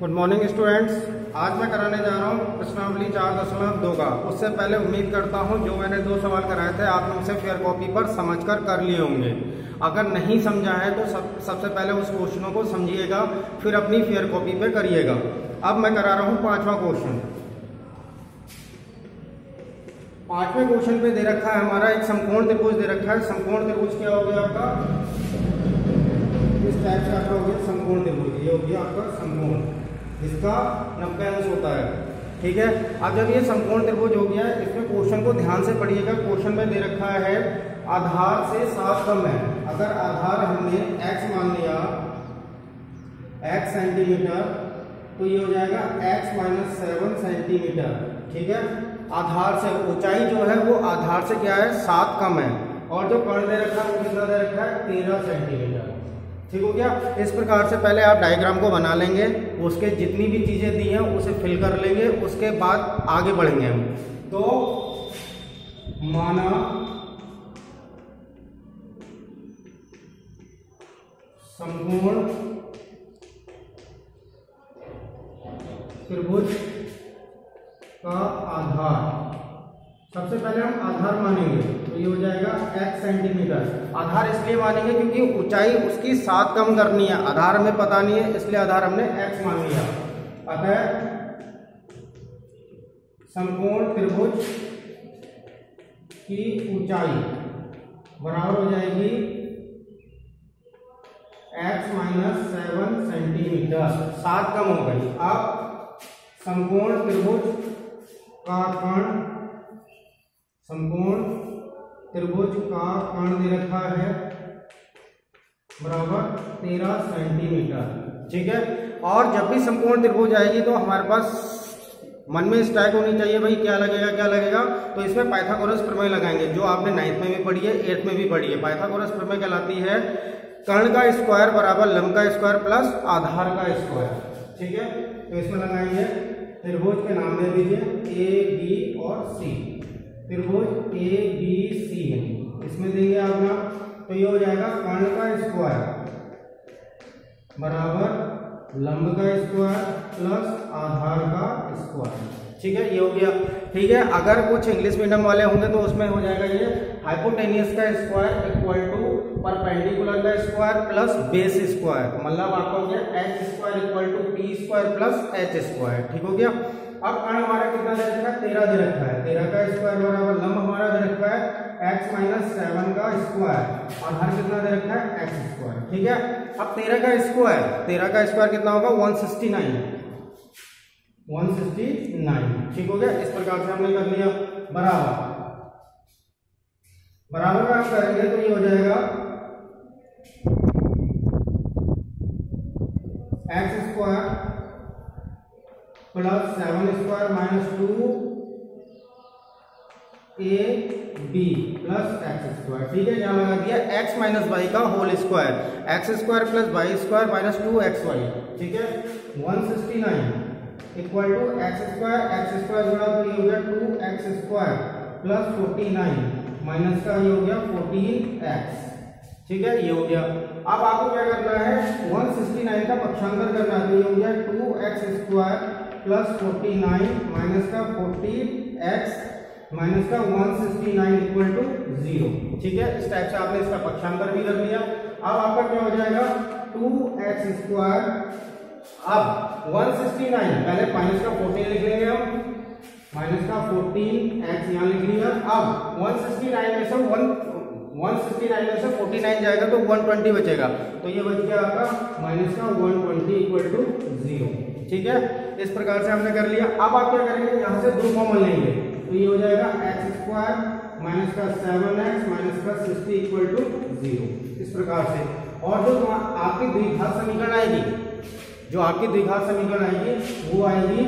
Good morning students आज मैं कराने जा रहा हूँ प्रश्नावली चार दशमलव दो का। उससे पहले उम्मीद करता हूँ, जो मैंने दो सवाल कराए थे, आप लोग से फेयर कॉपी पर समझकर कर लिए होंगे। अगर नहीं समझा है तो सब, सबसे पहले उस क्वेश्चनों को समझिएगा, फिर अपनी फेयर कॉपी पे करिएगा। अब मैं करा रहा हूँ पांचवा क्वेश्चन। पाँचवें क्वेश्चन पे दे रखा है हमारा, एक समकोण त्रिभुज दे रखा है। समकोण त्रिभुज क्या हो गया आपका? इस टाइप से आपका हो गया समकोण त्रिभुज। ये हो गया आपका समकोण इसका नब्बे अंश होता है। ठीक है? अब जब ये समकोण त्रिभुज हो गया, इसमें क्वेश्चन को ध्यान से पढ़िएगा। क्वेश्चन में दे रखा है, आधार से सात कम है। अगर आधार हमने x मान लिया, x सेंटीमीटर तो ये हो जाएगा x माइनस सेवन सेंटीमीटर ठीक है? आधार से, ऊंचाई जो है, वो आधार से क्या है? सात कम है। और जो कर्ण दे रखा है, वो कितना दे रखा है? तेरह सेंटीमीटर ठीक हो गया? इस प्रकार से पहले आप डायग्राम को बना लेंगे, उसके जितनी भी चीज़ें दी हैं, उसे फिल कर लेंगे, उसके बाद आगे बढ़ेंगे हम। तो माना संपूर्ण त्रिभुज का आधार। सबसे पहले हम आधार मानेंगे। ये हो जाएगा x सेंटीमीटर आधार इसलिए मानेंगे क्योंकि ऊंचाई उसकी सात कम करनी है। आधार हमें पता नहीं है, इसलिए आधार हमने x मान लिया। अतः संपूर्ण त्रिभुज की ऊंचाई बराबर हो जाएगी x माइनस सेवन सेंटीमीटर सात कम हो गई। अब संपूर्ण त्रिभुज का कर्ण संपूर्ण त्रिभुज का कर्ण दे रखा है बराबर तेरह सेंटीमीटर। ठीक है? और जब भी संपूर्ण त्रिभुज आएगी तो हमारे पास मन में स्ट्राइक होनी चाहिए भाई। क्या लगेगा क्या लगेगा? तो इसमें पाइथागोरस प्रमेय लगाएँगे, जो आपने नाइन्थ में भी पढ़ी है एट्थ में भी पढ़ी है। पाइथागोरस प्रमेय कहलाती है कर्ण का स्क्वायर बराबर लंब का स्क्वायर प्लस आधार का स्क्वायर ठीक है? तो इसमें लगाएँगे, त्रिभुज के नाम दे दीजिए ए बी और सी त्रिभुज ए बी सी है। इसमें देंगे आप नाम तो ये हो जाएगा कर्ण का स्क्वायर बराबर लंब का स्क्वायर प्लस आधार का स्क्वायर ठीक है, ये हो गया। ठीक है, अगर कुछ इंग्लिश मीडियम वाले होंगे तो उसमें हो जाएगा ये हाइपोटेनियस का स्क्वायर इक्वल टू परपेंडिकुलर का स्क्वायर प्लस बेस स्क्वायर मतलब आपका गया H square equal to P square plus H square ठीक हो गया? अब कर्ण हमारा कितना दे रखा है? तेरह दे रखा है। तेरह का स्क्वायर बराबर लंब हमारा दे रखा है एक्स माइनस सेवन का स्क्वायर और हर कितना दे रखा है? एक्स स्क्वायर ठीक है? अब तेरह का स्क्वायर तेरह का स्क्वायर कितना होगा? One sixty nine one sixty nine ठीक हो गया? इस प्रकार से हमने कर लिया। बराबर। बराबर का हम करेंगे तो ये हो जाएगा। X square plus seven square minus two A B plus x square ठीक है यहाँ लगा दिया? एक्स माइनस वाई का whole square x square plus y square minus two x y ठीक है? One sixty nine equal to x square x square जुड़ा तो ये हो गया two x square plus forty nine minus का ये हो गया फोर्टीन एक्स ठीक है? ये हो गया। अब आपको क्या करना है? 169 का पक्षांतर करना है। तो ये हो गया two x square plus forty nine minus का फोर्टी एक्स माइनस का one sixty nine equal to zero ठीक है? इस टाइप से आपने इसका पक्षांतर भी कर लिया। अब आपका क्या हो जाएगा? टू एक्स स्क्वायर अब वन सिक्सटी नाइन पहले माइनस का फोर्टीन लिख लेंगे हम। माइनस का फोर्टीन एक्स यहाँ लिख लिया। अब वन सिक्सटी नाइन में से वन वन सिक्सटी नाइन में से फोर्टी नाइन जाएगा तो वन ट्वेंटी बचेगा। तो ये बच गया आपका माइनस का one twenty equal to zero ठीक है? इस प्रकार से हमने कर लिया। अब आप क्या करेंगे? यहाँ से दो कॉमन लेंगे। तो ये हो जाएगा एक्स स्क्वायर माइनस का सेवन एक्स माइनस का सिक्सटी इक्वल टू ज़ीरो इस प्रकार से। और जो आपकी द्विघात समीकरण आएगी, जो आपकी द्विघात समीकरण आएगी, वो आएगी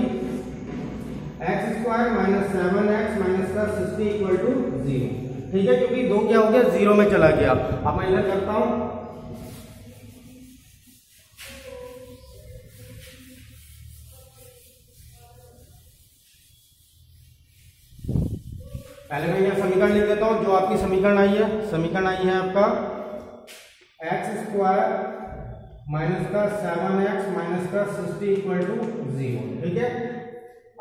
x square minus seven x minus का सिक्सटी इक्वल टू ज़ीरो ठीक है? क्योंकि दो क्या हो गया? ज़ीरो में चला गया। अब मैं इधर करता हूँ। पहले मैं यह समीकरण लिख देता हूँ, जो आपकी समीकरण आई है, समीकरण आई है आपका एक्स स्क्वायर माइनस का सेवन एक्स माइनस का सिक्सटी इक्वल टू ज़ीरो ठीक है?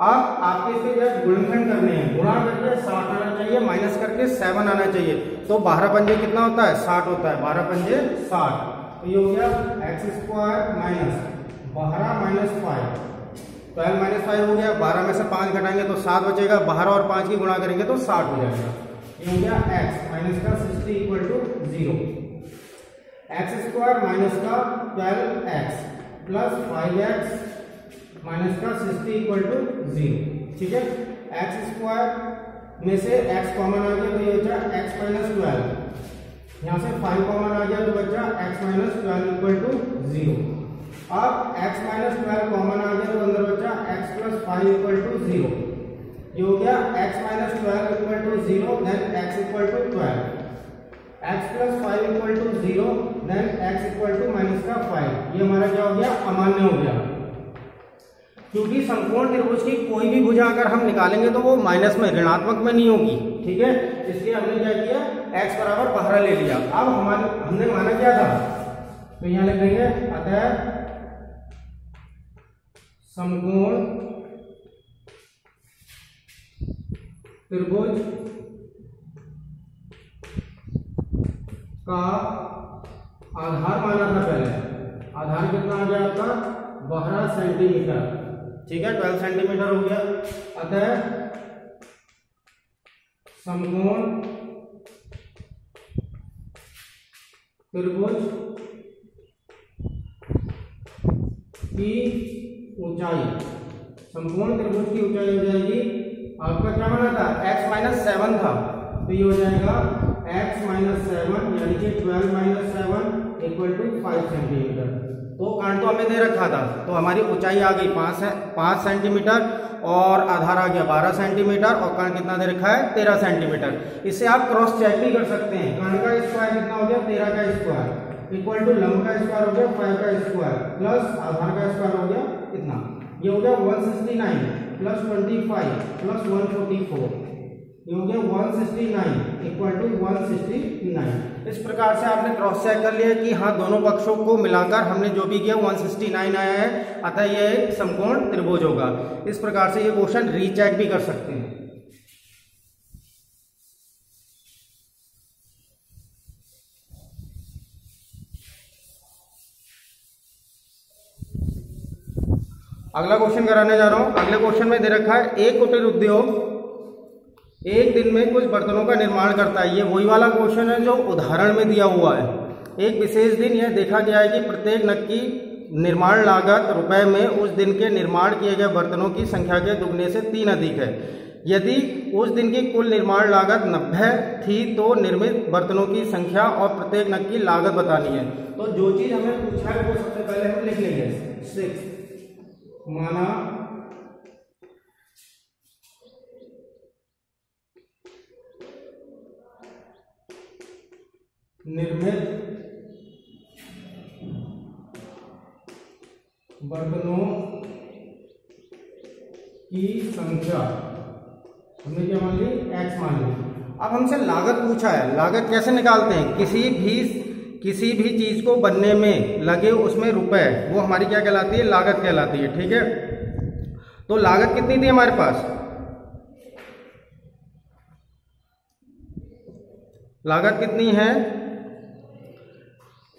अब आपके इसके जब गुणनखंड करने हैं, गुणा करके साठ आना चाहिए माइनस करके सेवन आना चाहिए तो बारह पंजे कितना होता है? साठ होता है, बारह पंजे साठ। तो ये हो गया एक्स स्क्वायर माइनस बारह minus five twelve minus five हो गया, बारह में से पाँच घटाएँगे तो सात बचेगा, बारह और पाँच की गुणा करेंगे तो साठ हो जाएगा। ये हो गया एक्स माइनस का sixty equal to zero x square minus का twelve x plus five x minus का सिक्सटी इक्वल टू ज़ीरो ठीक है? एक्स स्क्वायर में से एक्स कॉमन आ गया तो ये बचा एक्स माइनस ट्वेल्व यहाँ से फाइव कॉमन आ गया तो बचा x minus twelve equal to zero अब एक्स माइनस ट्वेल्व कॉमन आ गया तो अंदर बचा x plus five equal to zero ये हो गया x minus twelve equal to zero then x equal to twelve x plus five equal to zero then x equal to minus का five ये हमारा क्या हो गया? अमान्य हो गया। क्योंकि संपूर्ण त्रिभुज की कोई भी भुजा अगर हम निकालेंगे तो वो माइनस में, ऋणात्मक में नहीं होगी। ठीक है? इसलिए हमने क्या किया? x बराबर पहरा ले लिया। अब हमारे, हमने माना क्या था? तो यहाँ लिख देंगे अतः समकोण त्रिभुज का आधार माना था पहले। आधार कितना आ गया आपका? बारह सेंटीमीटर। ठीक है ट्वेल्व सेंटीमीटर हो गया। अतः समकोण त्रिभुज की ऊंचाई। संपूर्ण त्रिभुज की ऊंचाई हो जाएगी। आपका क्या बना था? एक्स माइनस सेवन था। तो ये हो जाएगा एक्स माइनस सेवन यानी कि twelve minus seven equal to five centimetre तो कांड तो हमें दे रखा था। तो हमारी ऊंचाई आ गई पाँच पाँच सेंटीमीटर और आधार आ गया बारह सेंटीमीटर और कर्ण कितना दे रखा है? तेरह सेंटीमीटर इससे आप क्रॉस चेक भी कर सकते हैं। कर्ण का स्क्वायर कितना हो गया? तेरह का स्क्वायर इक्वल टू लंब का स्क्वायर हो गया फाइव का स्क्वायर प्लस आधार का स्क्वायर हो गया इतना। ये हो गया one sixty nine plus twenty five plus one forty four ये हो गया 169 इक्वल टू 169 इस प्रकार से आपने क्रॉस चेक कर लिया कि हाँ दोनों पक्षों को मिलाकर हमने जो भी किया 169 आया है। अतः यह एक समकोण त्रिभुज होगा। इस प्रकार से ये क्वेश्चन रीचेक भी कर सकते हैं। अगला क्वेश्चन कराने जा रहा हूँ। अगले क्वेश्चन में दे रखा है, एक कुटीर उद्योग एक दिन में कुछ बर्तनों का निर्माण करता है। ये वही वाला क्वेश्चन है जो उदाहरण में दिया हुआ है। एक विशेष दिन यह देखा गया है कि प्रत्येक नग की निर्माण लागत रुपए में उस दिन के निर्माण किए गए बर्तनों की संख्या के दुगने से तीन अधिक है। यदि उस दिन की कुल निर्माण लागत नब्बे थी तो निर्मित बर्तनों की संख्या और प्रत्येक नग की लागत बतानी है। तो जो चीज़ हमें पूछा है, वो सबसे पहले हम लिख लेंगे। सिक्स माना निर्मित बर्तनों की संख्या। हमने क्या मान ली? एक्स मान ली। अब हमसे लागत पूछा है। लागत कैसे निकालते हैं? किसी भी किसी भी चीज़ को बनने में लगे उसमें रुपए, वो हमारी क्या कहलाती है? लागत कहलाती है, ठीक है? तो लागत कितनी थी हमारे पास? लागत कितनी है?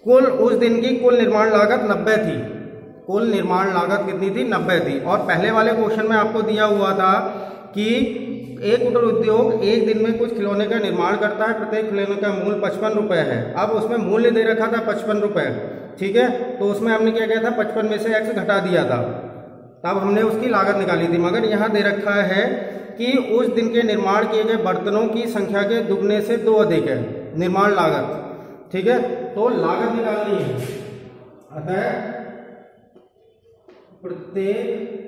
कुल, उस दिन की कुल निर्माण लागत नब्बे थी। कुल निर्माण लागत कितनी थी? नब्बे थी। और पहले वाले क्वेश्चन में आपको दिया हुआ था कि एक कुटर उद्योग एक दिन में कुछ खिलौने का निर्माण करता है, प्रत्येक खिलौने का मूल पचपन रुपए है। अब उसमें मूल्य दे रखा था पचपन रुपए। ठीक है? तो उसमें हमने क्या किया था? पचपन में से एक्स घटा दिया था। तब हमने उसकी लागत निकाली थी। मगर यहाँ दे रखा है कि उस दिन के निर्माण किए गए बर्तनों की संख्या के दुगने से दो अधिक है, निर्माण लागत। ठीक है? तो लागत निकालनी है। अतः प्रत्येक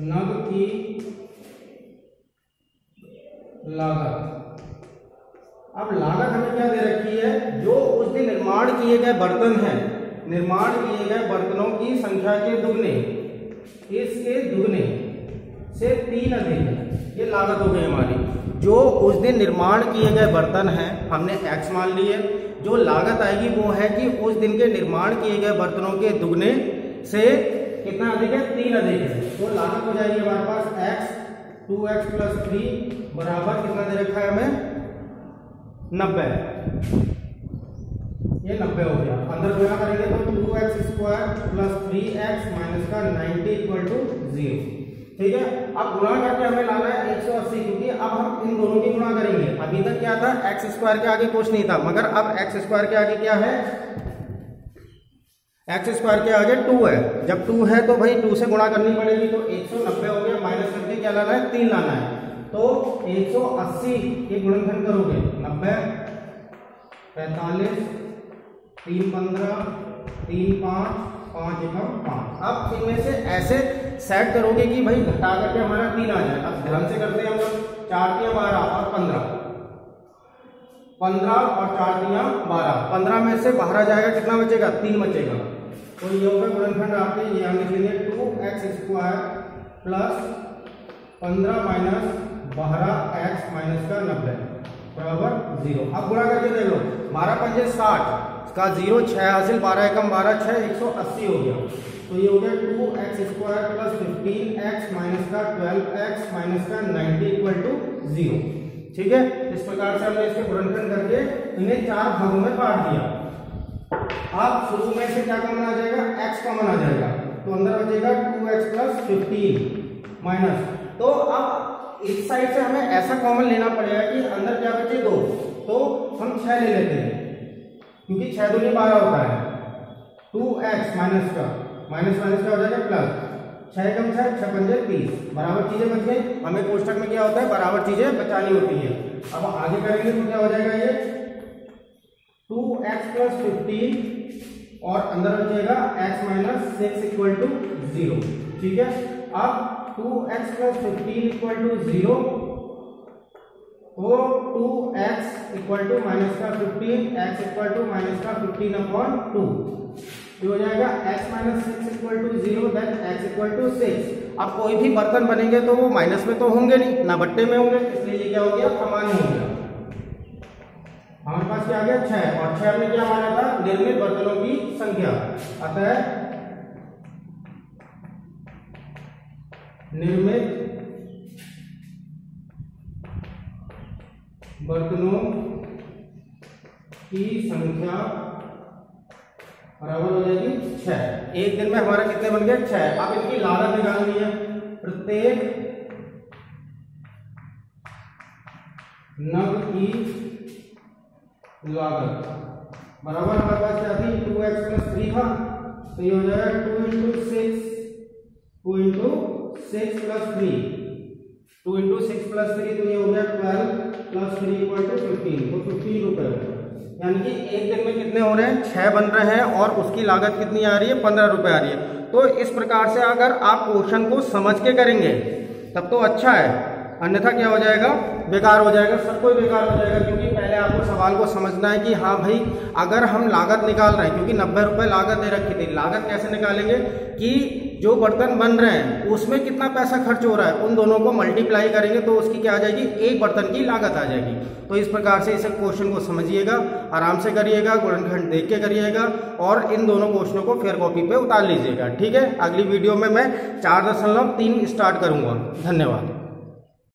नग की लागत। अब लागत हमें क्या दे रखी है? जो उस दिन निर्माण किए गए बर्तन हैं, निर्माण किए गए बर्तनों की संख्या के दुगने, इसके दुगने से तीन अधिक। ये लागत हो गई हमारी। जो उस दिन निर्माण किए गए बर्तन हैं, हमने एक्स मान लिए। जो लागत आएगी वो है कि उस दिन के निर्माण किए गए बर्तनों के दुगने से कितना अधिक है? तीन अधिक है। तो लागत हो जाएगी हमारे पास x two x plus three बराबर कितना दे रखा है हमें? नब्बे। ये नब्बे हो गया। अंदर गुना करेंगे तो two x square plus three x minus का नाइनटी इक्वल टू ज़ीरो ठीक है? अब गुणा करके हमें लाना है एक सौ अस्सी, क्योंकि अब हम इन दोनों की गुणा करेंगे। अभी तक क्या था? एक्स स्क्वायर के आगे कुछ नहीं था, मगर अब एक्स स्क्वायर के आगे क्या है? एक्स स्क्वायर के आगे टू है। जब टू है तो भाई टू से गुणा करनी पड़ेगी तो एक सौ नब्बे हो गया, माइनस करके क्या लाना है? तीन लाना है। तो एक सौ अस्सी के गुणनखंड करोगे। नब्बे, पैतालीस, तीन पंद्रह, तीन पाँच पाँच एकम पाँच। अब इनमें से ऐसे सेट करोगे कि भाई घटा करके हमारा तीन आ जाए। अब ध्यान से करते हैं हम लोग। चार दिया बारह और पंद्रह। पंद्रह और चार दिया बारह। पंद्रह में से बाहर आ जाएगा, कितना बचेगा? तीन बचेगा। तो ये होगा गुणनखंड आपके ये हम लिख लेंगे टू एक्स स्क्वायर प्लस पंद्रह माइनस बारह एक्स माइनस का नब्बे, बराबर ज़ीरो अब गुणा करके देख लो, बारह पंजे साठ का ज़ीरो छह हासिल, बारह एकम बारह छह, एक सौ अस्सी हो गया. तो ये हो गया two x square plus fifteen x minus का ट्वेल्व एक्स माइनस का नाइनटी इक्वल टू ज़ीरो ठीक है? इस प्रकार से हमने इसके गुणनखंड करके इन्हें चार भागों में बांट दिया. अब शुरू में से क्या कॉमन आ जाएगा? X कॉमन आ जाएगा। तो अंदर बचेगा two x plus fifteen minus तो अब इस साइड से हमें ऐसा कॉमन लेना पड़ेगा कि अंदर क्या बचे? दो। तो हम छह ले लेते हैं। क्योंकि छह दूनी बारह होता है। टू एक्स माइनस का। माइनस माइनस का हो जाएगा प्लस छह कम छह छह पंजे तीस। बराबर चीज़ें बच गई। हमें कोष्टक में क्या होता है? बराबर चीज़ें बचानी होती है। अब आगे करेंगे तो क्या हो जाएगा ये? टू एक्स प्लस फिफ्टीन और अंदर बचेगा x minus six equal to zero ठीक है? अब two x plus fifteen equal to zero तो two x equal to minus का fifteen x equal to minus का फिफ्टीन अपॉन टू हो जाएगा x minus six equal to zero x equal to six अब कोई भी बर्तन बनेंगे तो वो माइनस में तो होंगे नहीं ना बट्टे में होंगे, इसलिए ये क्या हो गया? सामान्य हो गया। हमारे पास क्या आ गया? छह। और छह में क्या माना था? निर्मित बर्तनों की संख्या। अतः निर्मित बर्तनों की संख्या बराबर हो जाएगी छह। एक दिन में हमारा कितने बन गए? छह। अब इनकी लागत निकालनी है। प्रत्येक नग की लागत बराबर पास क्या थी? टू एक्स प्लस थ्री था। तो ये हो जाएगा two into six two into six plus three two into six plus three तो ये हो गया twelve plus three equal to fifteen तो फिफ्टीन रुपए यानी कि एक दिन में कितने हो रहे हैं? छह बन रहे हैं और उसकी लागत कितनी आ रही है? पंद्रह रुपए आ रही है। तो इस प्रकार से अगर आप क्वेश्चन को समझ के करेंगे, तब तो अच्छा है। अन्यथा क्या हो जाएगा? बेकार हो जाएगा। सब कोई बेकार हो जाएगा क्योंकि आपको सवाल को समझना है कि हाँ भाई, अगर हम लागत निकाल रहे हैं, क्योंकि नब्बे रुपए लागत दे रखी थी, लागत कैसे निकालेंगे कि जो बर्तन बन रहे हैं, उसमें कितना पैसा खर्च हो रहा है, उन दोनों को मल्टीप्लाई करेंगे तो उसकी क्या आ जाएगी? एक बर्तन की लागत आ जाएगी। तो इस प्रकार से इस क्वेश्चन को समझिएगा, आराम से करिएगा, गुणनखंड देख के करिएगा और इन दोनों क्वेश्चनों को फेयर कॉपी पे उतार लीजिएगा। ठीक है? अगली वीडियो में मैं चार दशमलव तीन स्टार्ट करूँगा। धन्यवाद।